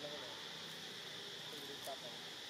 lang yun. Tulog tapos.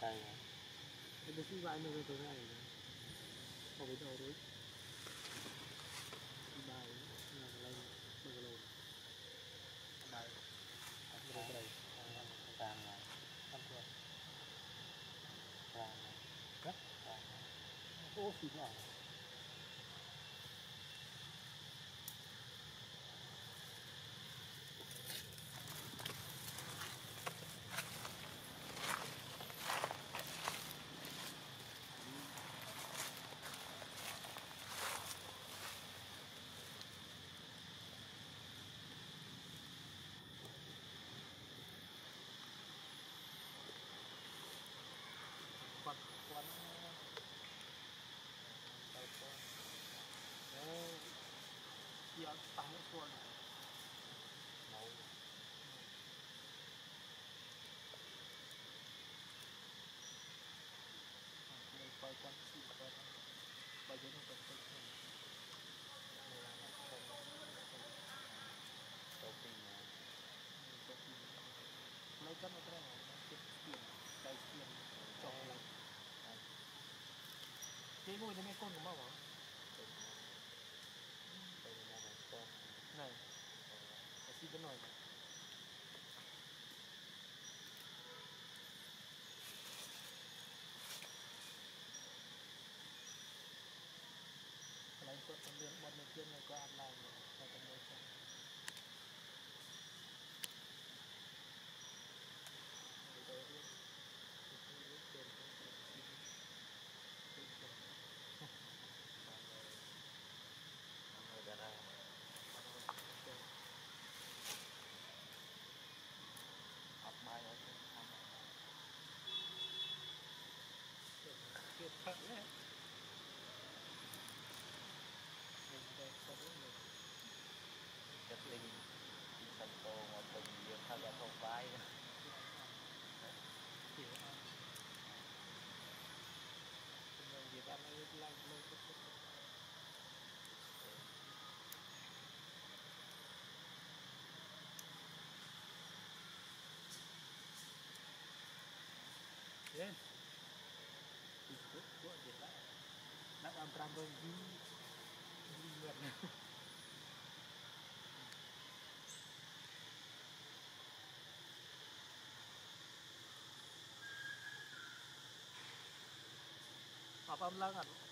Tay hả? Ada sih ba ano rito na yun. Okay daw rin. Iba yun. Nakalay. Magalaw. Tay. Tay. Tay. Càng này. Không được. Càng này. Cắt. Càng này. Ô xịt nào. Quạt quạt Tay con. Oh. Iya, tahu kuan. Nấu. May quay quán sih quán. Bagian itu kan. Đầu tiên là Lấy kan apa dah? Skin, skin, kai skin, coklat. Thế mua cho mấy con của mau hả? tên tên là một con. Này, ở xin cái nồi. này. Cái này con liên bọn mình tiên này có ăn lại rồi, là con mới cho. Đây gia không phái Kiểu ăn. Mình Việt Nam ấy lại lâu chút chút. ความรังอะ